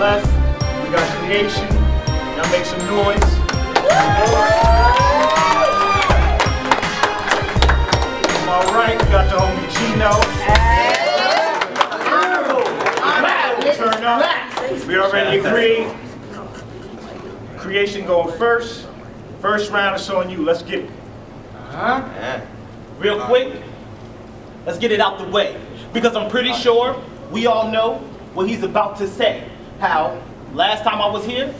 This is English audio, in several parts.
left, we got creation. Y'all make some noise. To my right, we got the homie Chino. Turn up. We already agreed. Creation going first. First round is on you. Let's get it. Real quick, let's get it out the way. Because I'm pretty sure we all know what he's about to say. How last time I was here,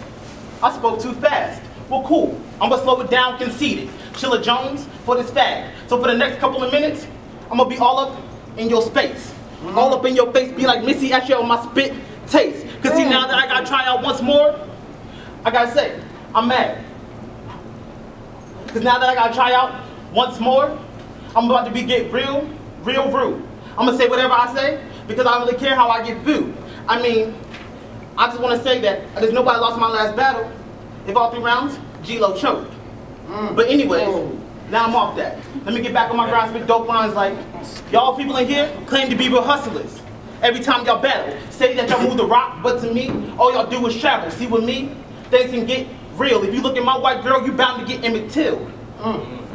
I spoke too fast. Well, cool. I'm gonna slow it down, conceded. Chilla Jones for this fag. So for the next couple of minutes, I'm gonna be all up in your space. All up in your face, be like Missy Ashley on my spit taste. Cause see, now that I gotta try out once more, I gotta say, I'm mad. Cause now that I gotta try out once more, I'm about to be get real, real rude. I'm gonna say whatever I say because I don't really care how I get viewed. I mean, I just wanna say that there's nobody lost my last battle. If all three rounds, G-Lo choked. But anyways, now I'm off that. Let me get back on my grind, spit dope lines like, y'all people in here claim to be real hustlers. Every time y'all battle, say that y'all move the rock, but to me, all y'all do is travel. See with me, things can get real. If you look at my white girl, you bound to get Emmett Till.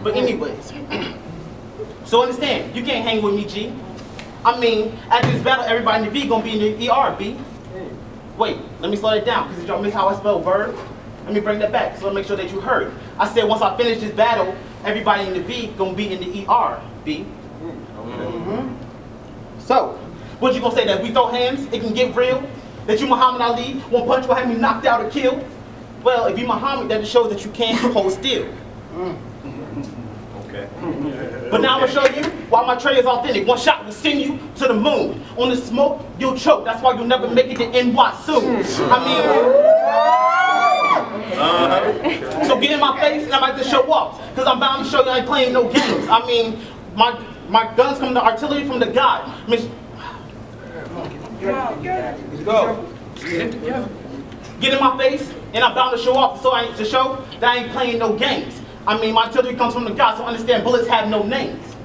But anyways, so understand, you can't hang with me, G. I mean, after this battle, everybody in the V gonna be in the ER, B. Wait, let me slow that down, because did y'all miss how I spell verb? Let me bring that back, so I make sure that you heard. I said once I finish this battle, everybody in the V gonna be in the ER, B. So, what you gonna say, that we throw hands, it can get real? That you Muhammad Ali, one punch will have me knocked out or killed? Well, if you Muhammad, that just shows that you can't hold still. Okay. Mm-hmm. But now I'm gonna show you why my tray is authentic. One shot will send you to the moon. On the smoke, you'll choke. That's why you'll never make it to NY soon. Mm-hmm. I mean, uh-huh. so get in my face and I'm about to show off. Cause I'm bound to show you I ain't playing no games. I mean, my my guns come to artillery from the God. Miss- Go. Get in my face and I'm bound to show off so I ain't to show that I ain't playing no games. I mean, my artillery comes from the God, so understand bullets have no names.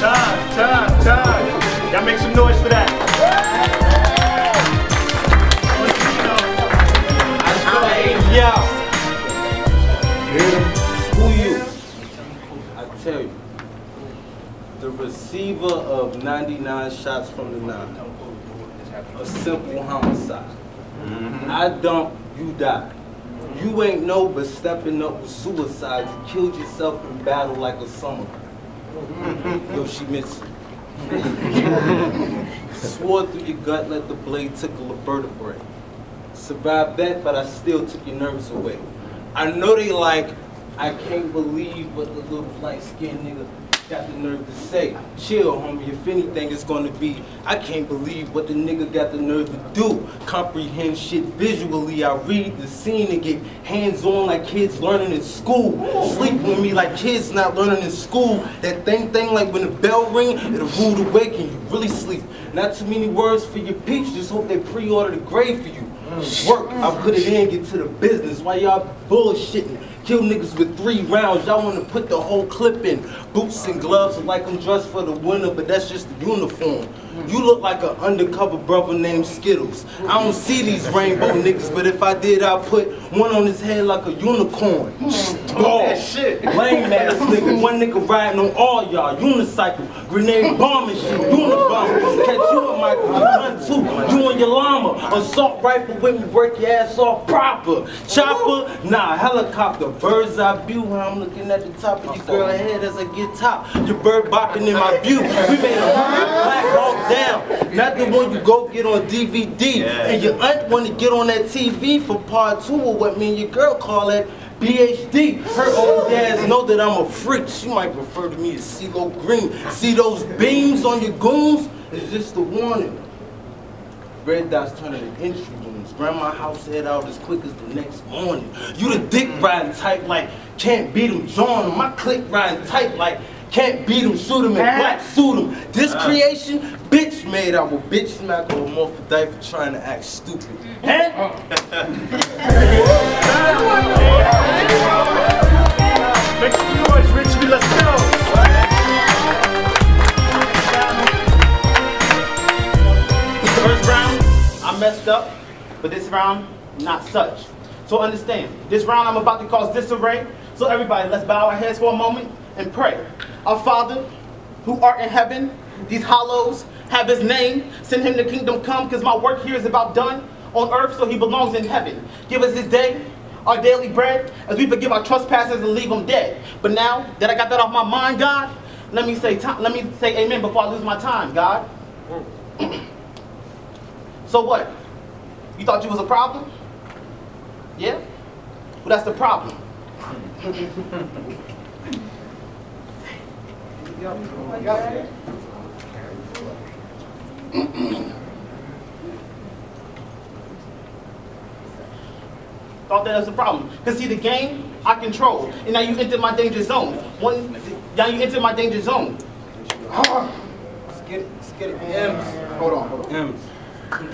Time, time, time. Y'all make some noise for that. Yeah. Who you? I tell you. The receiver of 99 shots from the nine. A simple homicide. Mm-hmm. I dump, you die. You ain't know but stepping up with suicide. You killed yourself in battle like a summer. Yoshimitsu. Swore through your gut, let the blade tickle a vertebrae. Survived that, but I still took your nerves away. I know they like, I can't believe what the little light skinned nigga got the nerve to say. Chill, homie, if anything, it's gonna be, I can't believe what the nigga got the nerve to do. Comprehend shit visually, I read the scene and get hands on like kids learning in school. Sleep with me like kids not learning in school. That thing thing like when the bell ring, it'll rude awaken you. Really sleep. Not too many words for your peeps, just hope they pre-order the grave for you. Mm. Work, I put it in, get to the business. Why y'all bullshitting? Kill niggas with three rounds. Y'all wanna put the whole clip in. Boots and gloves like I'm dressed for the winter, but that's just the uniform. You look like an undercover brother named Skittles. I don't see these rainbow niggas, but if I did, I'd put one on his head like a unicorn. Hmm. Ball. shit. Lame ass nigga. One nigga riding on all y'all. Unicycle. Grenade bombing shit. Unibomb. Catch you with my gun too. You and your llama. Assault rifle with me. Break your ass off proper. Chopper. Nah, helicopter. Bird's eye view. I'm looking at the top of your girl head as I get top. Your bird bopping in my view. We made a black hawk down. Not the one you go get on DVD. And your aunt want to get on that TV for part two of what me and your girl call it. BHD. Her old dads know that I'm a freak. She might refer to me as CeeLo Green. See those beams on your goons? It's just a warning. Red dots turning to entry wounds. Grandma house head out as quick as the next morning. You the dick riding type like can't beat him, join him. My click riding type like can't beat him, shoot him, and black suit him. This creation, bitch made. I will bitch smack on more for diaper trying to act stupid. Huh? Make some noise, Richie. Let's go. First round, I messed up, but this round, not such. So understand, this round I'm about to cause disarray. So everybody, let's bow our heads for a moment and pray. Our Father, who art in heaven, these hollows have his name. Send him the kingdom come, because my work here is about done on earth, so he belongs in heaven. Give us this day our daily bread, as we forgive our trespassers and leave them dead. But now that I got that off my mind, God, let me say let me say amen before I lose my time, God. so what? You thought you was a problem? Yeah? Well, that's the problem. Thought that was a problem. Because see, the game, I control. And now you enter my danger zone. One, now you enter my danger zone. Let's get it. Let's get it. M's. Hold on, hold on. M's.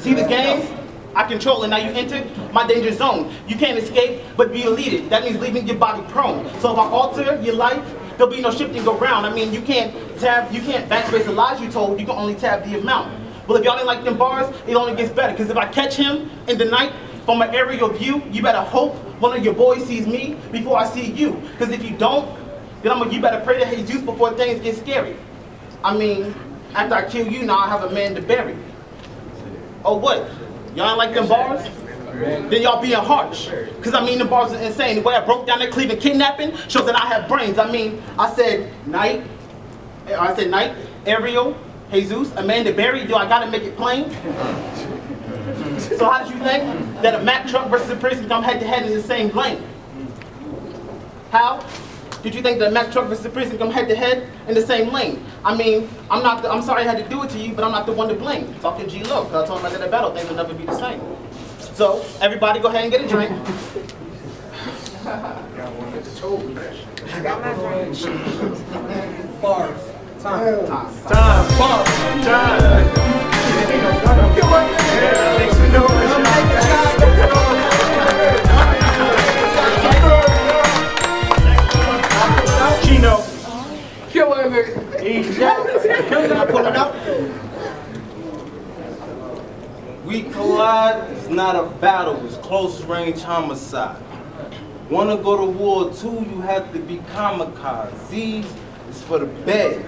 See the game? I control it. Now you enter my danger zone. You can't escape, but be deleted. That means leaving your body prone. So if I alter your life, there'll be no shifting around. I mean, you can't tab, you can't backspace the lies you told. You can only tab the amount. Well, if y'all didn't like them bars, it only gets better. Because if I catch him in the night from an aerial view, you better hope one of your boys sees me before I see you. Because if you don't, then I'm gonna, you better pray to Jesus before things get scary. I mean, after I kill you, now I have a man to bury. Oh, what? Y'all ain't like them bars? Then y'all being harsh. Because I mean, the bars are insane. The way I broke down that Cleveland kidnapping shows that I have brains. I mean, I said Knight, I said Knight, Ariel, Jesus, Amanda Berry. Do I gotta make it plain? So how did you think that a Mack truck versus a Prius can come head to head in the same lane? How? Did you think that a Mack truck versus a Prius can come head to head in the same lane? I mean, I'm not. The, I'm sorry I had to do it to you, but I'm not the one to blame. Talk to G Lo, because I told him after the battle things will never be the same. So everybody, go ahead and get a drink. Bars. Time. Time, pump, time. Yeah, make some noise, is not a battle, it's close range homicide. Wanna go to war too, you have to be kamikaze. Z's is for the bed.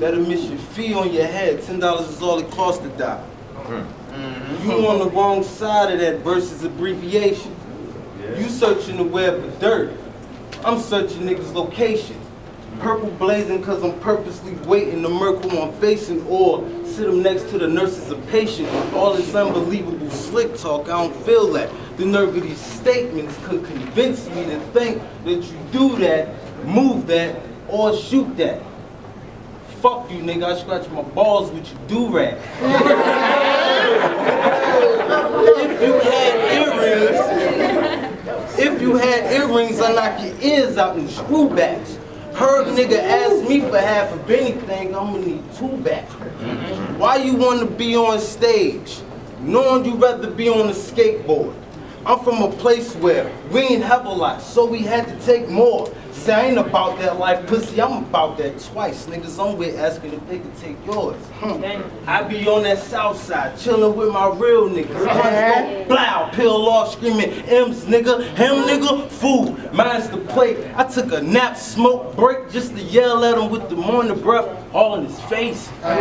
That'll miss your fee on your head. Ten dollars is all it costs to die. Mm-hmm. You on the wrong side of that versus abbreviation. You searching the web for dirt. I'm searching niggas' location. Purple blazing cause I'm purposely waiting the Merkel I'm facing or sit them next to the nurse as a patient. All this unbelievable slick talk, I don't feel that. The nerve of these statements could convince me to think that you do that, move that, or shoot that. Fuck you, nigga. I scratch my balls with your do-rag. if you had earrings, if you had earrings, I knock your ears out in screwbacks. Heard nigga asked me for half of anything, I'm gonna need two back. Mm-hmm. Why you wanna be on stage, knowing you'd rather be on a skateboard? I'm from a place where we ain't have a lot, so we had to take more. Say I ain't about that life, pussy, I'm about that twice. Niggas on with asking if they could take yours. Hmm. I be on that south side, chilling with my real niggas. Guns go blow, peel off, screaming M's nigga, him nigga, food. Mine's the plate. I took a nap, smoke break just to yell at him with the morning breath all in his face. I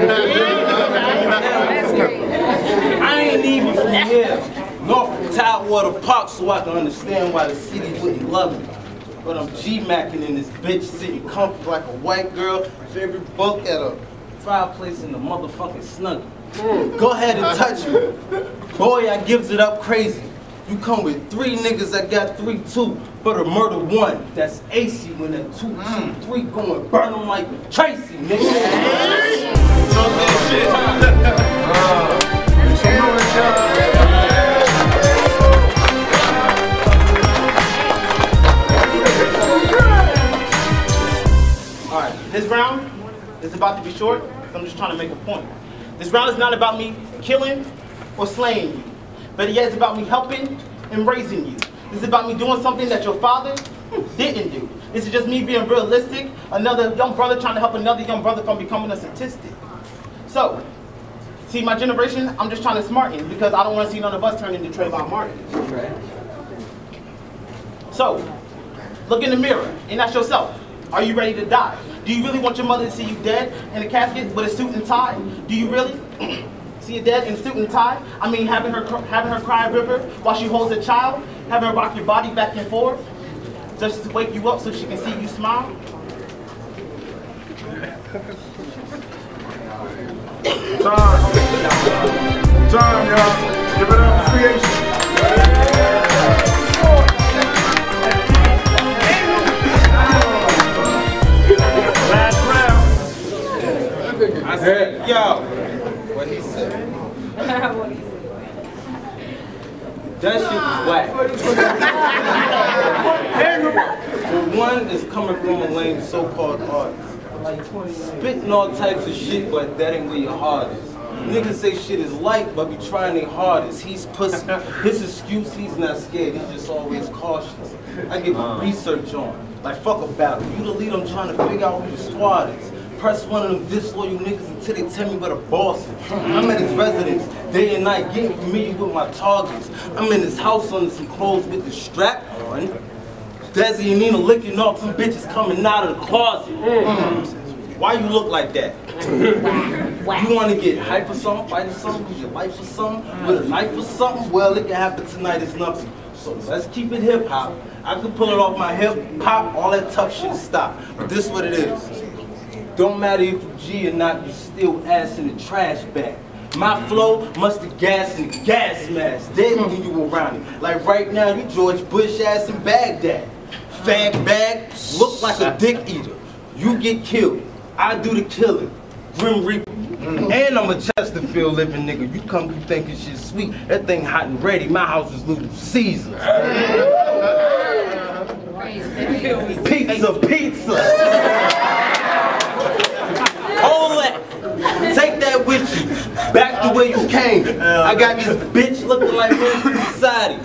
ain't even from here. North from Tidewater Park so I can understand why the city wouldn't love me. But I'm G-macking in this bitch sitting comfy like a white girl, favorite book at a fireplace in the motherfucking snuggie. Hmm. Go ahead and touch me. Boy, I gives it up crazy. You come with three niggas, I got three two. But a murder one, that's AC when that two, two, hmm. three going burn them like Tracy, nigga. Short. I'm just trying to make a point. This round is not about me killing or slaying you, but it's about me helping and raising you. This is about me doing something that your father hmm, didn't do. This is just me being realistic. Another young brother trying to help another young brother from becoming a statistic. So, See, my generation, I'm just trying to smarten because I don't want to see none of us turn into Trayvon Martin. So, look in the mirror and ask yourself, are you ready to die? Do you really want your mother to see you dead in a casket with a suit and tie? Do you really see you dead in a suit and tie? I mean, having her having her cry river while she holds a child, having her rock your body back and forth, just to wake you up so she can see you smile. Time. Time, y'all. Give it up for creation. Said, yo, what he said. That shit was whack. For one, is coming from a lame so-called artist. Spitting all types of shit, but that ain't where your heart is. Niggas say shit is light, but be trying their hardest. He's pussy. His excuse, he's not scared. He's just always cautious. I give him research on. Like fuck a battle. You the lead, I'm trying to figure out who the squad is. Press one of them disloyal niggas until they tell me where the boss is. I'm at his residence, day and night, getting familiar with my targets. I'm in his house under some clothes with the strap on. Desi and Nina licking off some bitches coming out of the closet. Hmm. Why you look like that? You want to get hype or something, fight or something, lose your life or something, with a knife or something? Well, it can happen tonight, it's nothing. So let's keep it hip hop. I can pull it off my hip pop, all that tough shit stop. But this what it is. Don't matter if you G or not, you still ass in the trash bag. My flow must have gas in the gas mask. Dead when you around it. Like right now, you George Bush ass in Baghdad. Fag bag, look like a dick eater. You get killed. I do the killing. Grim Reaper. And I'm a Chesterfield living nigga. You come you thinking shit sweet. That thing hot and ready. My house is Little Caesar. Pizza, pizza. Hold that. Take that with you. Back the way you came. I got this bitch looking like Minister Society.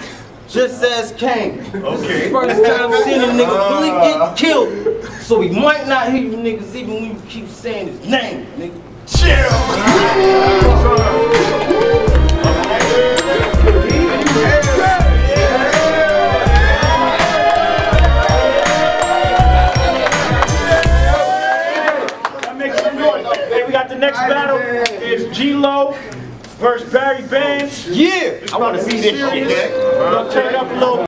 Just as came. Okay. First time seeing a nigga uh. really get killed. So we might not hear you niggas even when you keep saying his name, nigga. That G-Lo versus Barry Bands. Yeah! I want to see this shit. We'll turn it up a little